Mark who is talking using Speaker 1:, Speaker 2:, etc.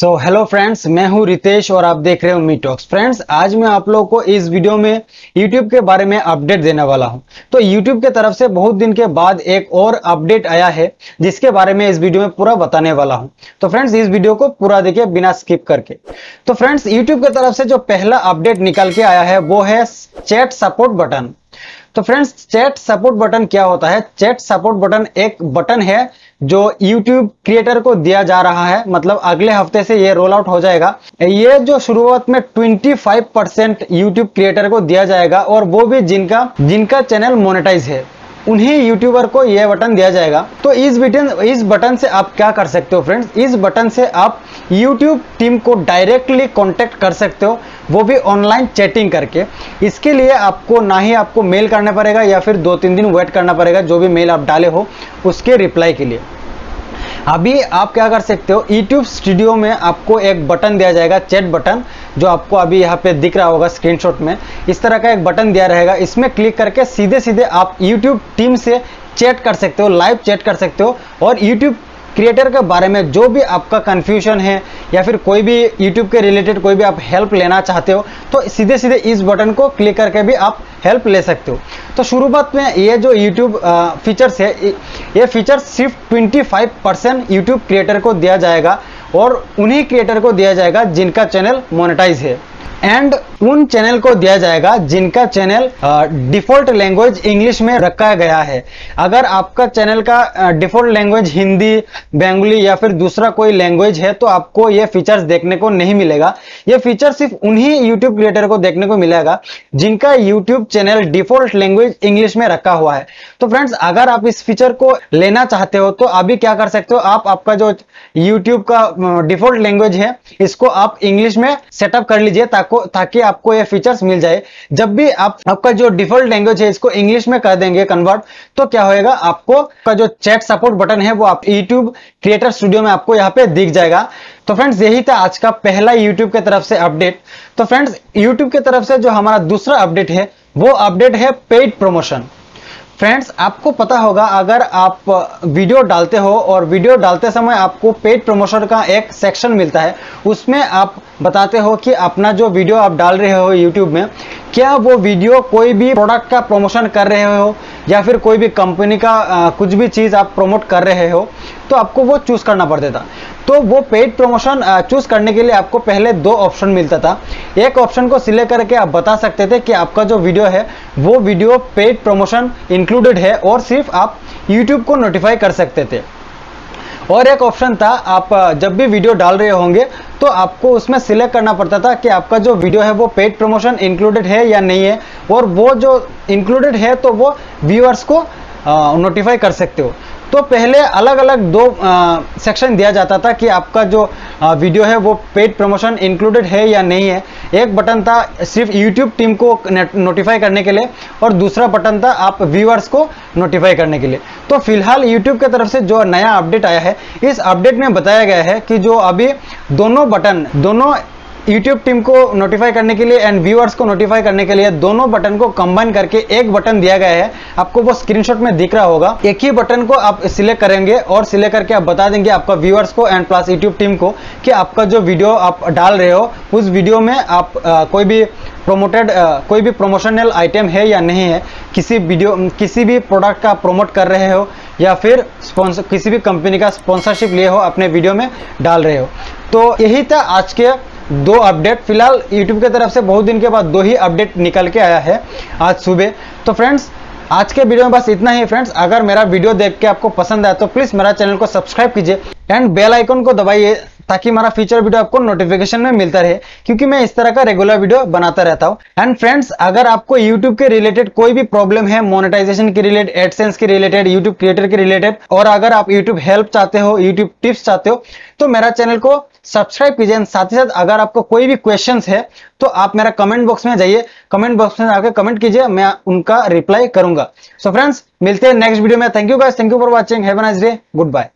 Speaker 1: So hello friends मैं हूँ रितेश और आप देख रहे हो मी टॉक्स। फ्रेंड्स आज मैं आप लोगों को इस वीडियो में यूट्यूब के बारे में अपडेट देने वाला हूँ। तो यूट्यूब के तरफ़ से बहुत दिन के बाद एक और अपडेट आया है, जिसके बारे में इस वीडियो में पूरा बताने वाला हूँ। तो फ्रेंड्स इस वीडियो को पूरा देखिए बिना स्किप करके। तो फ्रेंड्स यूट्यूब की तरफ़ से जो पहला अपडेट निकल के आया है, वो है चैट सपोर्ट बटन तो फ्रेंड्स चैट सपोर्ट बटन क्या होता है? चैट सपोर्ट बटन एक बटन है जो यूट्यूब क्रिएटर को दिया जा रहा है मतलब अगले हफ़्ते से ये रोल आउट हो जाएगा। ये जो शुरुआत में 25 परसेंट यूट्यूब क्रिएटर को दिया जाएगा और वो भी जिनका जिनका चैनल मोनेटाइज है। उन्हीं यूट्यूबर को यह बटन दिया जाएगा। तो इस बटन इस बटन से आप क्या कर सकते हो फ्रेंड्स इस बटन से आप यूट्यूब टीम को डायरेक्टली कॉन्टैक्ट कर सकते हो, वो भी ऑनलाइन चैटिंग करके। इसके लिए आपको ना ही आपको मेल करना पड़ेगा या फिर दो तीन दिन वेट करना पड़ेगा, जो भी मेल आप डाले हो, उसके रिप्लाई के लिए। अभी आप क्या कर सकते हो यूट्यूब स्टूडियो में आपको एक बटन दिया जाएगा चैट बटन जो आपको अभी यहाँ पे दिख रहा होगा स्क्रीनशॉट में। इस तरह का एक बटन दिया रहेगा, इसमें क्लिक करके सीधे सीधे आप यूट्यूब टीम से चैट कर सकते हो लाइव चैट कर सकते हो, और YouTube क्रिएटर के बारे में जो भी आपका कंफ्यूजन है या फिर कोई भी यूट्यूब के रिलेटेड कोई भी आप हेल्प लेना चाहते हो तो सीधे सीधे इस बटन को क्लिक करके भी आप हेल्प ले सकते हो। तो शुरुआत में ये जो यूट्यूब फीचर्स है, ये फीचर्स सिर्फ़ 25 परसेंट यूट्यूब क्रिएटर को दिया जाएगा और उन्हीं क्रिएटर को दिया जाएगा जिनका चैनल मोनेटाइज है। एंड उन चैनल को दिया जाएगा जिनका चैनल डिफ़ॉल्ट लैंग्वेज इंग्लिश में रखा गया है। अगर आपका चैनल का डिफ़ॉल्ट लैंग्वेज हिंदी, बेंगली या फिर दूसरा कोई लैंग्वेज है तो आपको ये फीचर्स देखने को नहीं मिलेगा। ये फीचर सिर्फ़ उन्हीं यूट्यूब क्रिएटर को देखने को मिलेगा जिनका YouTube channel default language English में रखा हुआ है। तो फ्रेंड्स अगर आप इस फीचर को लेना चाहते हो तो अभी क्या कर सकते हो? आप आपका जो यूट्यूब का डिफ़ॉल्ट लैंग्वेज है, इसको आप इंग्लिश में सेटअप कर लीजिए ताकि आपको, ताकि आपको ये फीचर्स मिल जाए। जब भी आप, आपका जो डिफ़ॉल्ट लैंग्वेज है, इसको इंग्लिश में कर देंगे कन्वर्ट तो क्या होएगा? आपको का जो चैट सपोर्ट बटन है, वो आप यूट्यूब क्रिएटर स्टूडियो में आपको यहाँ पे दिख जाएगा। तो फ्रेंड्स यही था आज का पहला यूट्यूब की तरफ़ से अपडेट तो फ्रेंड्स यूट्यूब की तरफ़ से जो हमारा दूसरा अपडेट है, वो अपडेट है पेड प्रमोशन फ्रेंड्स आपको पता होगा अगर आप वीडियो डालते हो और वीडियो डालते समय आपको पेड प्रमोशन का एक सेक्शन मिलता है उसमें आप बताते हो कि अपना जो वीडियो आप डाल रहे हो यूट्यूब में क्या वो वीडियो कोई भी प्रोडक्ट का प्रमोशन कर रहे हो या फिर कोई भी कंपनी का आ, कुछ भी चीज़ आप प्रमोट कर रहे हो तो आपको वो चूज़ करना पड़ता था तो वो पेड प्रमोशन चूज़ करने के लिए आपको पहले दो ऑप्शन मिलता था। एक ऑप्शन को सिलेक्ट करके आप बता सकते थे कि आपका जो वीडियो है, वो वीडियो पेड प्रमोशन इंक्लूडेड है और सिर्फ़ आप यूट्यूब को नोटिफाई कर सकते थे। और एक ऑप्शन था, आप जब भी वीडियो डाल रहे होंगे तो आपको उसमें सिलेक्ट करना पड़ता था कि आपका जो वीडियो है, वो पेड प्रमोशन इंक्लूडेड है या नहीं है। और वो जो इंक्लूडेड है तो वो व्यूअर्स को नोटिफाई कर सकते हो। तो पहले अलग अलग दो सेक्शन दिया जाता था कि आपका जो आ, वीडियो है वो पेड प्रमोशन इंक्लूडेड है या नहीं है। एक बटन था सिर्फ़ यूट्यूब टीम को नोटिफाई करने के लिए और दूसरा बटन था आप व्यूअर्स को नोटिफाई करने के लिए। तो फ़िलहाल यूट्यूब की तरफ़ से जो नया अपडेट आया है इस अपडेट में बताया गया है कि जो अभी दोनों बटन दोनों यूट्यूब टीम को नोटिफाई करने के लिए एंड व्यूअर्स को नोटिफाई करने के लिए दोनों बटन को कंबाइन करके एक बटन दिया गया है। आपको वो स्क्रीनशॉट में दिख रहा होगा। एक ही बटन को आप सिलेक्ट करेंगे और सिलेक्ट करके आप बता देंगे आपका व्यूअर्स को एंड प्लस यूट्यूब टीम को कि आपका जो वीडियो आप डाल रहे हो उस वीडियो में आप आ, कोई भी प्रोमोटेड कोई भी प्रोमोशनल आइटम है या नहीं है किसी वीडियो किसी भी प्रोडक्ट का प्रोमोट कर रहे हो या फिर किसी भी कंपनी का स्पॉन्सरशिप लिए हो अपने वीडियो में डाल रहे हो। तो यही था आज के दो अपडेट, फ़िलहाल यूट्यूब की तरफ़ से बहुत दिन के बाद दो ही अपडेट निकल के आया है आज सुबह। तो फ्रेंड्स आज के वीडियो में बस इतना ही फ्रेंड्स अगर मेरा वीडियो देख के आपको पसंद आया तो प्लीज़ मेरा चैनल को सब्सक्राइब कीजिए एंड बेल आइकन को दबाइए ताकि हमारा फ्यूचर वीडियो आपको नोटिफिकेशन में मिलता रहे, क्योंकि मैं इस तरह का रेगुलर वीडियो बनाता रहता हूँ। एंड फ्रेंड्स अगर आपको यूट्यूब के रिलेटेड कोई भी प्रॉब्लम है मोनेटाइजेशन के रिलेटेड एडसेंस के रिलेटेड यूट्यूब क्रिएटर के रिलेटेड और अगर आप यूट्यूब हेल्प चाहते हो यूट्यूब टिप्स चाहते हो तो मेरा चैनल को सब्सक्राइब कीजिए। साथ ही साथ अगर आपको कोई भी क्वेश्चन है तो आप मेरा कमेंट बॉक्स में जाइए। कमेंट बॉक्स में आकर कमेंट कीजिए। मैं उनका रिप्लाई करूँगा। सो so फ्रेंड्स मिलते हैं नेक्स्ट वीडियो में। Thank you guys thank you for watching have nice day good bye